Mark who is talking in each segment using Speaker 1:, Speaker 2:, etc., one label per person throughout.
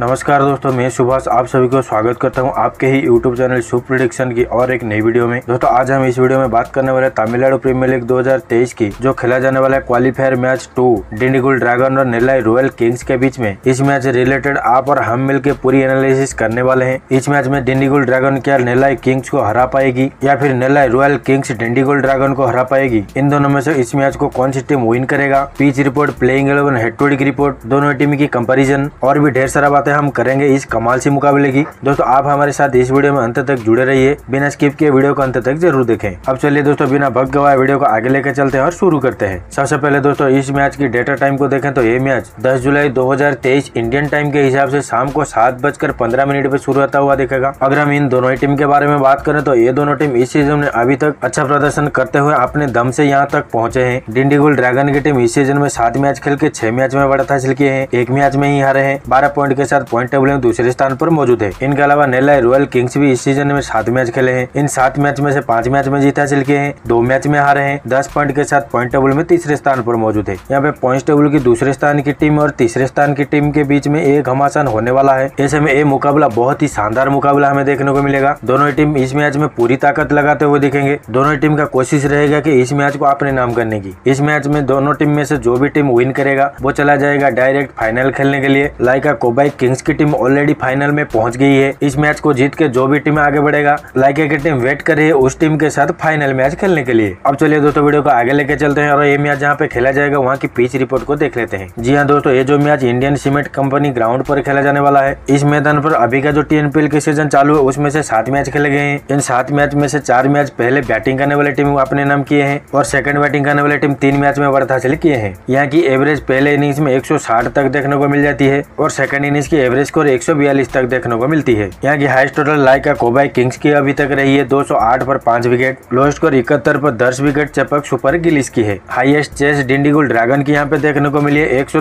Speaker 1: नमस्कार दोस्तों, मैं सुभाष, आप सभी को स्वागत करता हूँ आपके ही यूट्यूब चैनल शुभ प्रिडिक्शन की और एक नई वीडियो में। दोस्तों, आज हम इस वीडियो में बात करने वाले तमिलनाडु प्रीमियर लीग 2023 की, जो खेला जाने वाला है qualifier match two Dindigul dragon और नेलाई रॉयल किंग्स के बीच में। इस मैच रिलेटेड आप और हम मिलकर पूरी एनालिसिस करने वाले हैं। इस मैच में डिंडीगुल ड्रैगन क्या नेलाई किंग्स को हरा पाएगी, या फिर Nellai royal kings Dindigul dragon को हरा पाएगी? इन दोनों में से इस मैच को कौन सी टीम विन करेगा? Pitch report playing eleven head to की रिपोर्ट दोनों टीम की कंपेरिजन और भी ढेर सारा बातें हम करेंगे इस कमाल सी मुकाबले की। दोस्तों, आप हमारे साथ इस वीडियो में अंत तक जुड़े रहिए। बिना स्किप के वीडियो को अंत तक ज़रूर देखें। अब चलिए दोस्तों, बिना भग गवाए वीडियो को आगे लेकर चलते हैं और शुरू करते हैं। सबसे पहले दोस्तों, इस मैच की डेटा टाइम को देखें तो ये मैच 10 जुलाई 2023 इंडियन टाइम के हिसाब से शाम को सात बजकर पंद्रह मिनट पे शुरू होता हुआ दिखेगा। अगर हम इन दोनों टीम के बारे में बात करें तो ये दोनों टीम इस सीज़न में अभी तक अच्छा प्रदर्शन करते हुए अपने दम से यहाँ तक पहुँचे हैं। डिंडीगुल ड्रैगन की टीम इस सीज़न में सात मैच खेल के छह मैच में बढ़त हासिल किए हैं एक मैच में ही हारे हैं। बारह पॉइंट के साथ पॉइंट टेबल में दूसरे स्थान पर मौजूद है। इनके अलावा नेलाई रॉयल किंग्स भी इस सीज़न में सात मैच खेले हैं। इन सात मैच में से पाँच मैच में जीत किए हैं। दो मैच में हारे हैं। दस पॉइंट के साथ पॉइंट टेबल में तीसरे स्थान पर मौजूद है। यहाँ पे पॉइंट टेबल की दूसरे स्थान की टीम और तीसरे स्थान की टीम के बीच में एक घमासान होने वाला है। ऐसे में ये मुकाबला बहुत ही शानदार मुकाबला हमें देखने को मिलेगा। दोनों टीम इस मैच में पूरी ताकत लगाते हुए दिखेंगे। दोनों टीम का कोशिश रहेगा की इस मैच को अपने नाम करने की। इस मैच में दोनों टीम में से जो भी टीम विन करेगा, वो चला जाएगा डायरेक्ट फाइनल खेलने के लिए। लाइका कोबाई किंग्स की टीम ऑलरेडी फाइनल में पहुँच गई है। इस मैच को जीत के जो भी टीम आगे बढ़ेगा, लाइका की टीम वेट कर रही है उस टीम के साथ फाइनल मैच खेलने के लिए। अब चलिए दोस्तों, वीडियो को आगे लेके चलते हैं और ये मैच जहाँ पे खेला जाएगा, वहाँ की पिच रिपोर्ट को देख लेते हैं। जी हाँ दोस्तों, ये जो match Indian cement company ground पर खेला जाने वाला है। इस मैदान पर अभी का जो टीएनपीएल के सीज़न चालू है, उसमें से सात मैच खेले गए हैं। इन सात मैच में से चार मैच पहले बैटिंग करने वाले टीम अपने नाम किए हैं और सेकंड बैटिंग करने वाले टीम तीन मैच में बढ़त हासिल किए हैं। यहाँ की एवरेज पहले इनिंग्स में 160 तक देखने को मिल जाती है और सेकंड इनिंग्स की एवरेज स्कोर 142 तक देखने को मिलती है। यहाँ की highest total Lyca Kovai kings की अभी तक रही है 208 पर पाँच विकेट लोएस्ट स्कोर इकहत्तर पर दस विकेट, चपक सुपर गिलिस की है। हाईएस्ट चेस डिंडीगुल ड्रैगन की यहाँ पे देखने को मिली है एक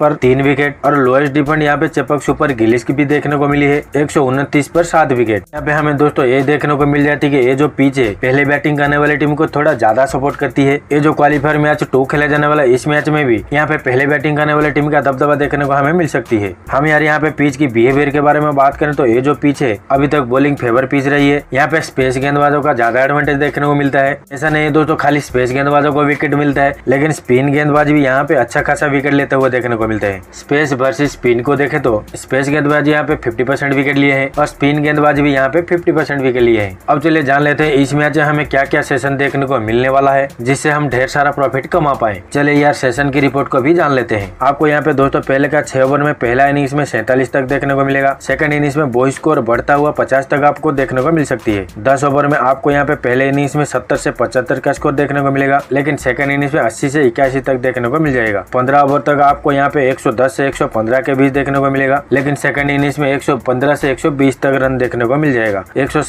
Speaker 1: पर तीन विकेट और लोएस्ट डिफेंड यहाँ पे चपक सुपर गिलिस की भी देखने को मिली है एक पर सात विकेट। यहाँ पे हमें दोस्तों ये देखने को मिल जाती है ये जो पिच है, पहले बैटिंग करने वाली टीम को थोड़ा ज़्यादा सपोर्ट करती है। ये जो क्वालिफायर मैच टू खेला जाने वाला इस मैच में भी यहाँ पे पहले बैटिंग करने वाली टीम का दबदबा देखने को हमें मिल सकती है। हम यार यहाँ पे पिच की बिहेवियर के बारे में बात करें तो ये जो पिच है, अभी तक बॉलिंग फेवर पिच रही है। यहाँ पे स्पेस गेंदबाजों का ज़्यादा एडवांटेज देखने को मिलता है। ऐसा नहीं है दोस्तों, खाली स्पेस गेंदबाजों को विकेट मिलता है, लेकिन स्पिन गेंदबाज भी यहाँ पे अच्छा खासा विकेट लेते हुए देखने को मिलते हैं। स्पेस वर्सेज स्पिन को देखे तो स्पेस गेंदबाज यहाँ पे फिफ्टी परसेंट विकेट लिए है और स्पिन गेंदबाज भी यहाँ पे फिफ्टी परसेंट विकेट लिए है। अब चलिए जान लेते हैं, इस मैच में हमें क्या क्या सेशन देखने को मिलने वाला है, जिससे हम ढेर सारा प्रॉफिट कमा पाए। चले यार सेशन की रिपोर्ट को भी जान लेते हैं। आपको यहाँ पे दोस्तों, पहले का छह ओवर में पहला इनिंग्स में सैंतालीस तक देखने को मिलेगा। सेकंड इनिंग्स में बॉय स्कोर बढ़ता हुआ पचास तक आपको देखने को मिल सकती है। दस ओवर में आपको यहाँ पे पहले इनिंग्स में सत्तर से पचहत्तर का स्कोर देखने को मिलेगा, लेकिन सेकंड इनिंग्स में अस्सी से इक्यासी तक देखने को मिल जाएगा। पंद्रह ओवर तक आपको यहाँ पे 110 से 115 के बीच देखने को मिलेगा, लेकिन सेकंड इनिंग्स में 115 से 120 तक रन देखने को मिल जाएगा। एक सौ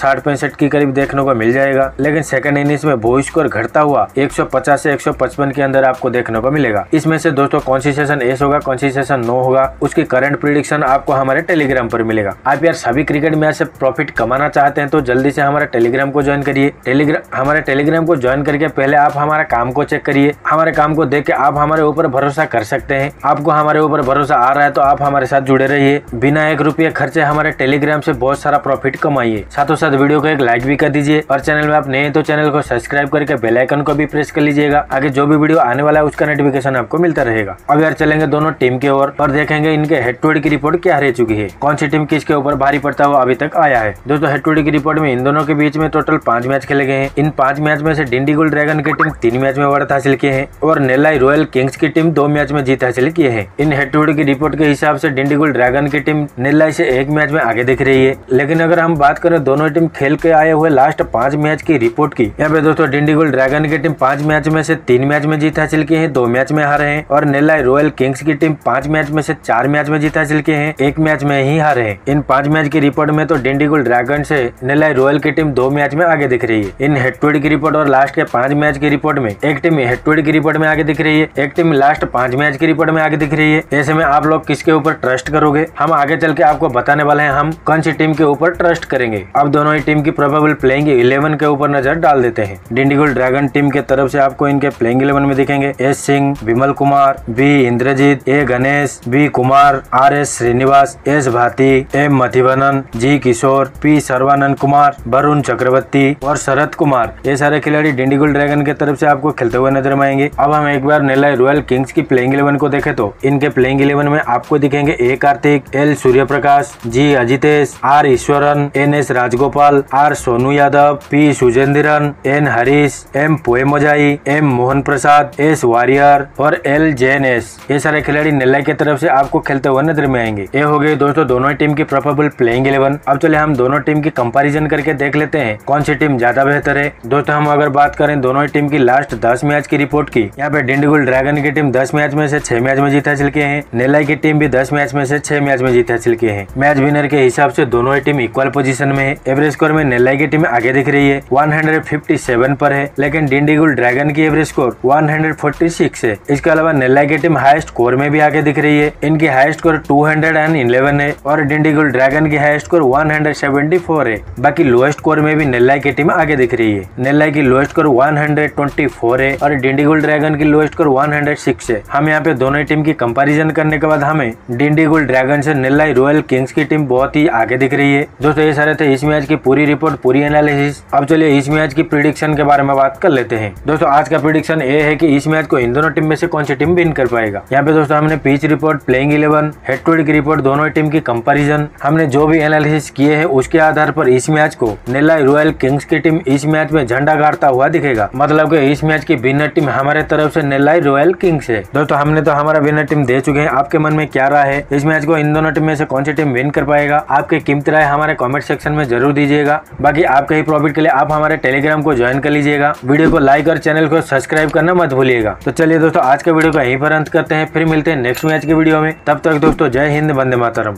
Speaker 1: के करीब देखने को मिल जाएगा, लेकिन सेकंड इनिंग्स में बॉय स्कोर घटता हुआ 150 से 155 के अंदर आपको देखने को मिलेगा। इसमें से दोस्तों, कौन सी सेशन एस होगा, कौन सी सेशन नो होगा, उसकी करंट प्रिडिक्शन आपको हमारे टेलीग्राम पर मिलेगा। आप यार सभी क्रिकेट मैच से प्रॉफिट कमाना चाहते हैं तो जल्दी से हमारे टेलीग्राम को ज्वाइन करिए। टेलीग्राम हमारे टेलीग्राम को ज्वाइन करके पहले आप हमारा काम को चेक करिए। हमारे काम को देख के आप हमारे ऊपर भरोसा कर सकते हैं। आपको हमारे ऊपर भरोसा आ रहा है तो आप हमारे साथ जुड़े रहिए। बिना एक रुपये खर्चे हमारे टेलीग्राम से बहुत सारा प्रॉफिट कमाइए। साथों साथ वीडियो को एक लाइक भी कर दीजिए। और चैनल में आप नए तो चैनल को सब्सक्राइब करके बेल आइकन को भी प्रेस कर लीजिएगा। आगे जो भी वीडियो आने वाला है, उसका नोटिफिकेशन आपको मिलता रहेगा। अब यार चलेंगे दोनों टीम के ओर और देखेंगे इनके हेड टू हेड की रिपोर्ट क्या रह चुकी है। कौन सी टीम किसके ऊपर भारी पड़ता हुआ अभी तक आया है? दोस्तों हेड टू की रिपोर्ट में इन दोनों के बीच में टोटल पाँच मैच खेले गए हैं। इन पाँच मैच में से डिंडीगुल ड्रैगन की टीम तीन मैच में बढ़त हासिल किए हैं और नेलाई रॉयल किंग्स की टीम दो मैच में जीत हासिल किए हैं। इन हेड टू की रिपोर्ट के हिसाब से डिंडीगुल ड्रैगन की टीम नेलाई से एक मैच में आगे दिख रही है। लेकिन अगर हम बात करें दोनों टीम खेल के आए हुए लास्ट पाँच मैच की रिपोर्ट की, यहाँ पे दोस्तों डिंडीगुल ड्रैगन की टीम पाँच मैच में से तीन मैच में जीत हासिल किए हैं, दो मैच में हारे हैं और नेलाई रॉयल किंग्स की टीम पाँच मैच में से चार मैच में जीत हासिल किए हैं एक मैच में ही हारे। हैं इन पाँच मैच की रिपोर्ट में तो डिंडीगुल ड्रैगन से नेलाई रॉयल की टीम दो मैच में आगे दिख रही है। इन टू की रिपोर्ट और लास्ट के पाँच मैच की रिपोर्ट में एक टीम टू की रिपोर्ट में आगे दिख रही है। एक टीम लास्ट पाँच मैच की रिपोर्ट में आगे दिख रही है। ऐसे में आप लोग किसके ऊपर ट्रस्ट करोगे? हम आगे चल के आपको बताने वाले हैं, हम कौन सी टीम के ऊपर ट्रस्ट करेंगे। अब दोनों ही टीम की प्रोबेबल प्लेइंग इलेवन के ऊपर नज़र डाल देते हैं। डिंडीगुल ड्रैगन टीम के तरफ़ से आपको इनके प्लेइंग इलेवन में दिखेंगे। S Singh, Vimal Kumar B Indrajit, A Ganesh B Kumar, R S Srinivas, S Bhati M Mathivanan G Kishore, P Sarvanand Kumar, Varun Chakravarthy और शरद कुमार। ये सारे खिलाड़ी डिंडीगुल ड्रैगन के तरफ़ से आपको खेलते हुए नज़र में आएँगे। अब हम एक बार नेलाई रॉयल किंग्स की प्लेइंग इलेवन को देखे तो इनके प्लेइंग इलेवन में आपको दिखेंगे A Karthik, L Surya Prakash G Ajitesh, R Eswaran, N S Rajagopal, R Sonu Yadav, P Sujendran, N Harish, M Poyyamozhi, M Mohan Prasad S Warrier और L Jain S ये सारे खिलाड़ी नेल्लाई की तरफ़ से आपको खेलते हुए नज़र में आएँगे। ये हो गए दोस्तों, दोनों टीम की प्रोपेबल प्लेइंग इलेवन अब चले हम दोनों टीम की कंपैरिजन करके देख लेते हैं कौन सी टीम ज़्यादा बेहतर है। दोस्तों, हम अगर बात करें दोनों टीम की लास्ट दस मैच की रिपोर्ट की, यहाँ पे डिंडीगुल ड्रैगन की टीम दस मैच में से छह मैच में जीत हासिल किए हैं। नेलाई की टीम भी दस मैच में से छह मैच में जीत हासिल किए हैं। मैच विनर के हिसाब से दोनों टीम इक्वल पोजीशन में है। एवरेज स्कोर में नेलाई की टीम आगे दिख रही है 157 पर है। लेकिन डिंडीगुल ड्रैगन की एवरेज स्कोर 146 है। इसके अलावा नेलाई की टीम हाईएस्ट स्कोर में भी आगे दिख रही है। इनकी हाईएस्ट स्कोर 211 है और डिंडीगुल ड्रैगन की हाईएस्ट स्कोर 174 है। बाकी लोएस्ट स्कोर में भी नेल्लाई की टीम आगे दिख रही है। नेल्लाई की लोएस्ट स्कोर 124 है और डिंडीगुल ड्रैगन की लोएस्ट स्कोर 106 है। हम यहाँ पे दोनों टीम की कंपेरिजन करने के बाद हमें डिंडीगुल ड्रैगन से नेल्लाई रॉयल किंग्स की टीम बहुत ही आगे दिख रही है। दोस्तों, ये सारे थे इस मैच की पूरी रिपोर्ट पूरी एनालिसिस अब चलिए इस मैच की प्रिडिक्शन के बारे में बात कर लेते हैं। दोस्तों, आज का प्रिडिक्शन ये है कि इस मैच को इन दोनों टीम में से कौन सी टीम विन कर पाएगा। यहाँ पे दोस्तों, हमने pitch report playing eleven head to head की रिपोर्ट दोनों टीम की कंपैरिजन हमने जो भी एनालिसिस किए हैं, उसके आधार पर इस मैच को नेलाई रॉयल किंग्स की टीम इस मैच में झंडा गाड़ता हुआ दिखेगा। मतलब कि इस मैच की विनर टीम हमारे तरफ़ से नेलाई रॉयल किंग्स है। दोस्तों, हमने तो हमारा विनर टीम दे चुके हैं। आपके मन में क्या रहा है? इस मैच को इन दोनों टीम में से कौन सी टीम विन कर पाएगा? आपके कीमती राय हमारे कमेंट सेक्शन में ज़रूर दीजिएगा। बाकी आपके ही प्रॉफिट के लिए आप हमारे टेलीग्राम को ज्वाइन कर लीजिएगा। वीडियो को लाइक और चैनल को सब्सक्राइब करना मत भूलिएगा। तो चलिए दोस्तों, आज का वीडियो को यहीं पर अंत करते हैं। फिर मिलते हैं नेक्स्ट मैच के वीडियो में। तब तक दोस्तों, जय हिंद वंदे मातरम।